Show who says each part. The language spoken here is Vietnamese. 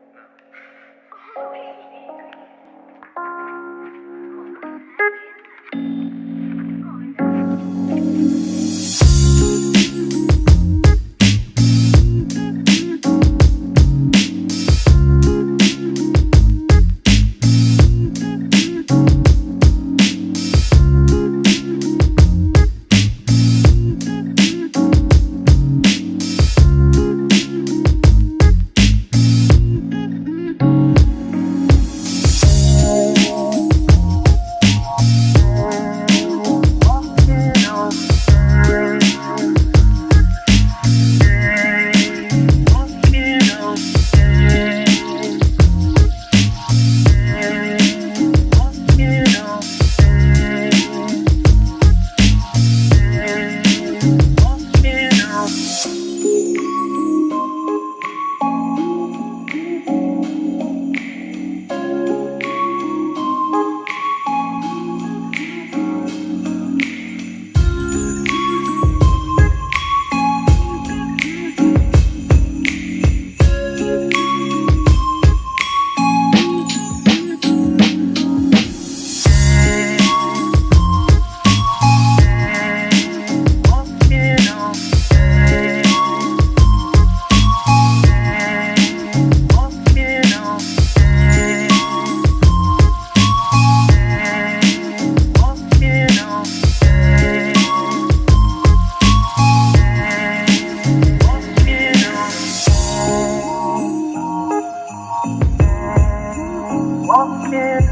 Speaker 1: No. Walking